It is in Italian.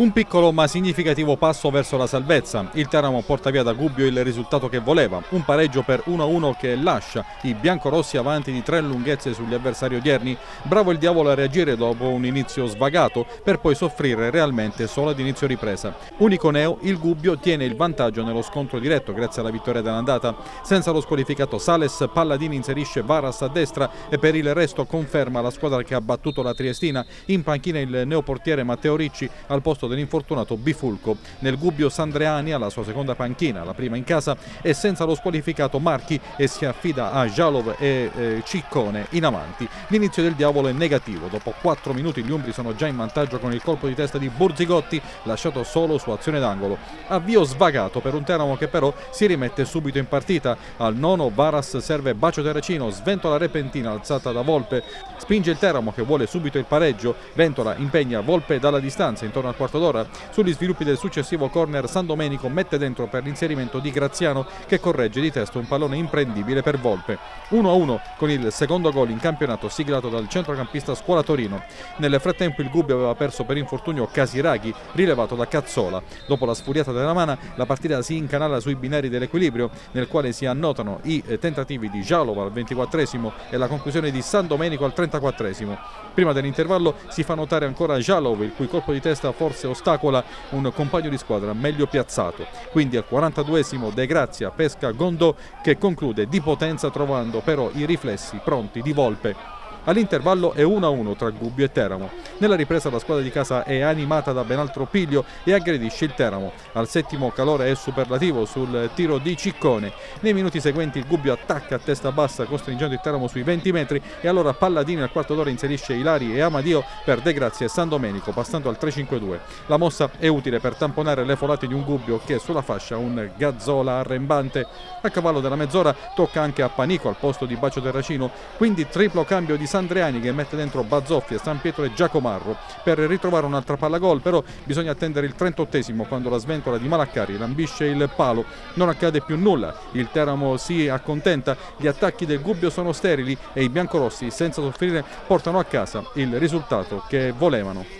Un piccolo ma significativo passo verso la salvezza. Il Teramo porta via da Gubbio il risultato che voleva, un pareggio per 1-1 che lascia i biancorossi avanti di tre lunghezze sugli avversari odierni. Bravo il diavolo a reagire dopo un inizio svagato per poi soffrire realmente solo ad inizio ripresa. Unico neo, il Gubbio tiene il vantaggio nello scontro diretto grazie alla vittoria dell'andata. Senza lo squalificato Sales, Palladini inserisce Varas a destra e per il resto conferma la squadra che ha battuto la Triestina. In panchina il neoportiere Matteo Ricci al posto dell'infortunato Bifulco. Nel Gubbio Sandreani alla sua seconda panchina, la prima in casa, è senza lo squalificato Marchi e si affida a Jalov e eh, Ciccone in avanti. L'inizio del diavolo è negativo. Dopo 4 minuti gli Umbri sono già in vantaggio con il colpo di testa di Burzigotti, lasciato solo su azione d'angolo. Avvio svagato per un Teramo che però si rimette subito in partita. Al nono Varas serve Bacio Terracino, sventola repentina alzata da Volpe, spinge il Teramo che vuole subito il pareggio, Ventola impegna Volpe dalla distanza intorno al quarto d'ora. Sugli sviluppi del successivo corner San Domenico mette dentro per l'inserimento di Graziano che corregge di testa un pallone imprendibile per Volpe. 1-1 con il secondo gol in campionato siglato dal centrocampista Scuola Torino. Nel frattempo il Gubbio aveva perso per infortunio Casiraghi rilevato da Cazzola. Dopo la sfuriata della Mana la partita si incanala sui binari dell'equilibrio nel quale si annotano i tentativi di Jalova al 24 e la conclusione di San Domenico al 34 Prima dell'intervallo si fa notare ancora Jalov il cui colpo di testa forse ostacola un compagno di squadra meglio piazzato. Quindi al 42esimo De Grazia pesca Gondò che conclude di potenza trovando però i riflessi pronti di Volpe All'intervallo è 1-1 tra Gubbio e Teramo. Nella ripresa la squadra di casa è animata da ben altro piglio e aggredisce il Teramo. Al settimo calore è superlativo sul tiro di Ciccone. Nei minuti seguenti il Gubbio attacca a testa bassa costringendo il Teramo sui 20 metri e allora Palladini al quarto d'ora inserisce Ilari e Amadio per De Grazia e San Domenico passando al 3-5-2. La mossa è utile per tamponare le folate di un Gubbio che sulla fascia un Gazzola arrembante. A cavallo della mezz'ora tocca anche a Panico al posto di Bacio Terracino, quindi triplo cambio di Sandreani che mette dentro Bazzoffi, San Pietro e Giacomarro per ritrovare un'altra palla gol, però bisogna attendere il 38esimo quando la sventola di Malaccari lambisce il palo, non accade più nulla, il Teramo si accontenta, gli attacchi del Gubbio sono sterili e i biancorossi senza soffrire portano a casa il risultato che volevano.